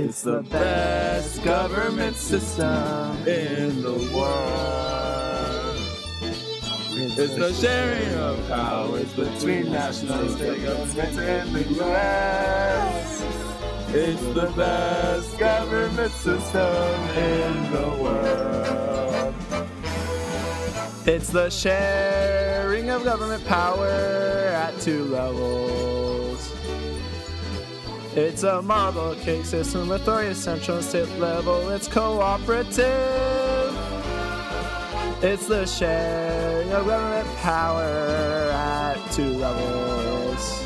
It's the best government system in the world. It's the sharing of powers between national state governments in the U.S. It's the best government system in the world. It's the sharing of government power at two levels. It's a marble cake system, authority central and state level. It's cooperative. It's the sharing of government power at two levels.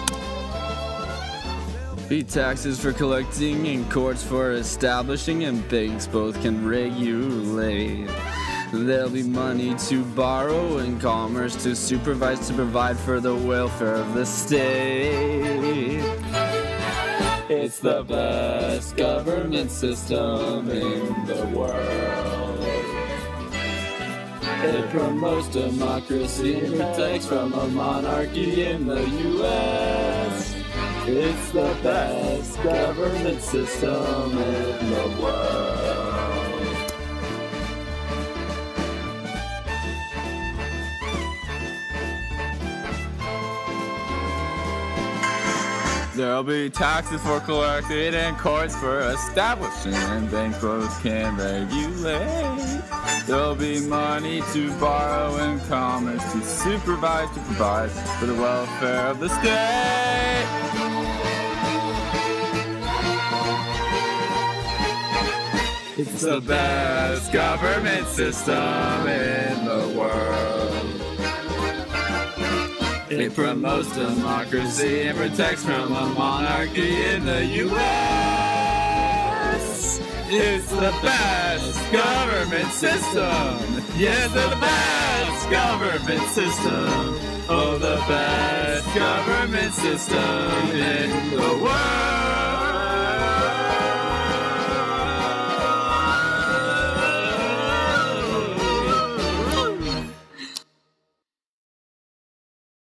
Be taxes for collecting and courts for establishing, and banks both can regulate. There'll be money to borrow and commerce to supervise to provide for the welfare of the state. It's the best government system in the world. It promotes democracy and protects from a monarchy in the U.S. It's the best government system in the world. There'll be taxes for collected and courts for establishing, and banks both can regulate. There'll be money to borrow and commerce to supervise to provide for the welfare of the state. It's the best government system in the world. It promotes democracy and protects from a monarchy in the U.S. It's the best government system. Yes, the best government system. Oh, the best government system in the world.